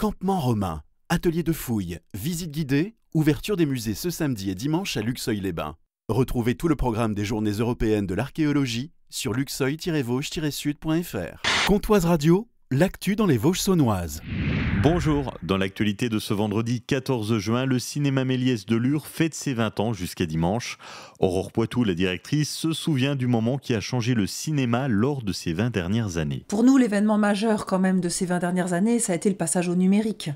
Campement romain, atelier de fouilles, visite guidée, ouverture des musées ce samedi et dimanche à Luxeuil-les-Bains. Retrouvez tout le programme des Journées européennes de l'archéologie sur luxeuil-vosges-sud.fr. Comtoise Radio, l'actu dans les Vosges saunoises. Bonjour, dans l'actualité de ce vendredi 14 juin, le cinéma Méliès de Lure fête ses 20 ans jusqu'à dimanche. Aurore Poitou, la directrice, se souvient du moment qui a changé le cinéma lors de ces 20 dernières années. Pour nous, l'événement majeur quand même de ces 20 dernières années, ça a été le passage au numérique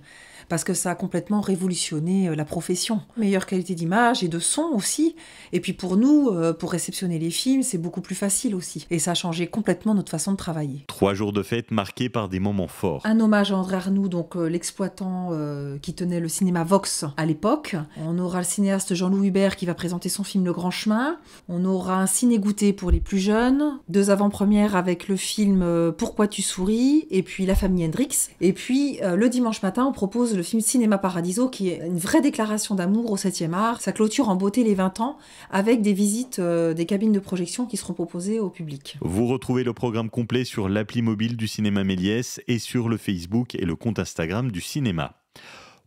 parce que ça a complètement révolutionné euh, la profession. Meilleure qualité d'image et de son aussi. Et puis pour nous, euh, pour réceptionner les films, c'est beaucoup plus facile aussi. Et ça a changé complètement notre façon de travailler. Trois jours de fête marqués par des moments forts. Un hommage à André Arnoux, donc euh, l'exploitant qui tenait le cinéma Vox à l'époque. On aura le cinéaste Jean-Louis Hubert qui va présenter son film Le Grand Chemin. On aura un ciné-goûté pour les plus jeunes. Deux avant-premières avec le film Pourquoi tu souris? Et puis La famille Hendrix. Et puis le dimanche matin, on propose le film Cinéma Paradiso, qui est une vraie déclaration d'amour au 7e art. Ça clôture en beauté les 20 ans, avec des visites euh, des cabines de projection qui seront proposées au public. Vous retrouvez le programme complet sur l'appli mobile du cinéma Méliès et sur le Facebook et le compte Instagram du cinéma.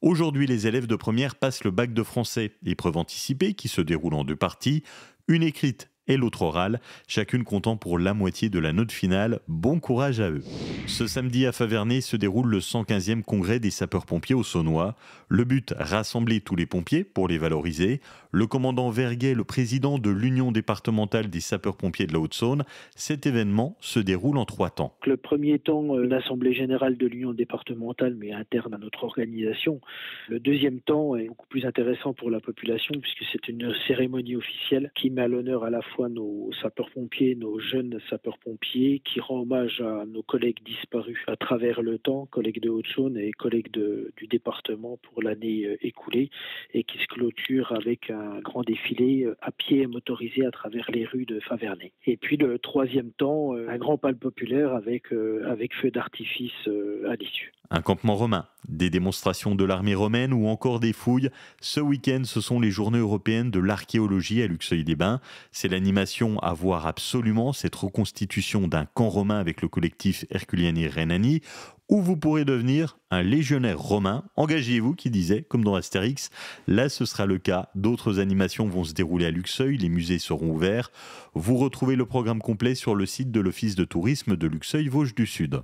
Aujourd'hui, les élèves de première passent le bac de français, épreuve anticipée qui se déroule en deux parties, une écrite et l'autre orale, chacune comptant pour la moitié de la note finale. Bon courage à eux. Ce samedi à Faverney se déroule le 115e congrès des sapeurs-pompiers au Saunois. Le but, rassembler tous les pompiers pour les valoriser. Le commandant Verguet, le président de l'Union départementale des sapeurs-pompiers de la Haute-Saône, cet événement se déroule en trois temps. Le premier temps, euh, l'Assemblée générale de l'Union départementale, mais interne à notre organisation. Le deuxième temps est beaucoup plus intéressant pour la population puisque c'est une cérémonie officielle qui met à l'honneur à la fois nos sapeurs-pompiers, nos jeunes sapeurs-pompiers, qui rend hommage à nos collègues disparus à travers le temps, collègues de Haute-Saône et collègues du département pour l'année euh, écoulée, et qui se clôture avec un grand défilé euh, à pied et motorisé à travers les rues de Faverney. Et puis le troisième temps, euh, un grand pal populaire avec, avec feu d'artifice à l'issue. Un campement romain, des démonstrations de l'armée romaine ou encore des fouilles. Ce week-end, ce sont les journées européennes de l'archéologie à Luxeuil-les-Bains. C'est l'animation à voir absolument, cette reconstitution d'un camp romain avec le collectif Herculiani Renani, où vous pourrez devenir un légionnaire romain. Engagez-vous, qui disait, comme dans Astérix. Là, ce sera le cas. D'autres animations vont se dérouler à Luxeuil. Les musées seront ouverts. Vous retrouvez le programme complet sur le site de l'Office de tourisme de Luxeuil-Vosges du Sud.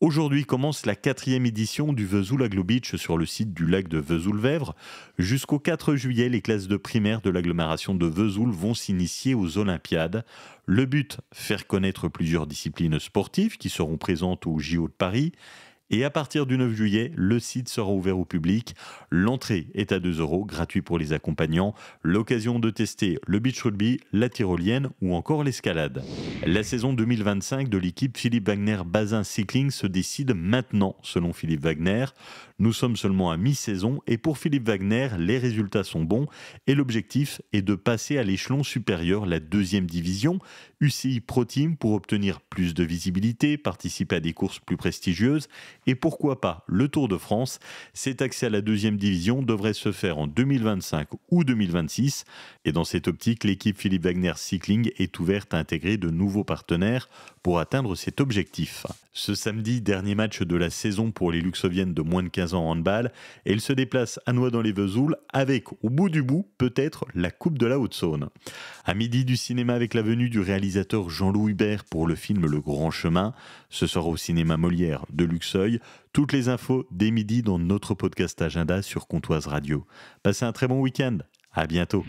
Aujourd'hui commence la quatrième édition du Vesoul Beach sur le site du lac de Vesoul-Vèvre. Jusqu'au 4 juillet, les classes de primaire de l'agglomération de Vesoul vont s'initier aux Olympiades. Le but, faire connaître plusieurs disciplines sportives qui seront présentes au JO de Paris et à partir du 9 juillet, le site sera ouvert au public. L'entrée est à 2 euros, gratuit pour les accompagnants. L'occasion de tester le beach rugby, la tyrolienne ou encore l'escalade. La saison 2025 de l'équipe Philippe Wagner Bazin Cycling se décide maintenant, selon Philippe Wagner. Nous sommes seulement à mi-saison et pour Philippe Wagner, les résultats sont bons et l'objectif est de passer à l'échelon supérieur, la deuxième division, UCI Pro Team pour obtenir plus de visibilité, participer à des courses plus prestigieuses et pourquoi pas le Tour de France. Cet accès à la deuxième division devrait se faire en 2025 ou 2026 et dans cette optique, l'équipe Philippe Wagner Cycling est ouverte à intégrer de nouveaux partenaires pour atteindre cet objectif. Ce samedi, dernier match de la saison pour les Luxoviennes de moins de 15 ans en handball, et il se déplace à Noix dans les Vesouls avec, au bout du bout, peut-être la Coupe de la Haute-Saône. À midi du cinéma avec la venue du réalisateur Jean-Louis Hubert pour le film Le Grand Chemin, ce sera au cinéma Molière de Luxeuil. Toutes les infos dès midi dans notre podcast agenda sur Comtoise Radio. Passez un très bon week-end. À bientôt.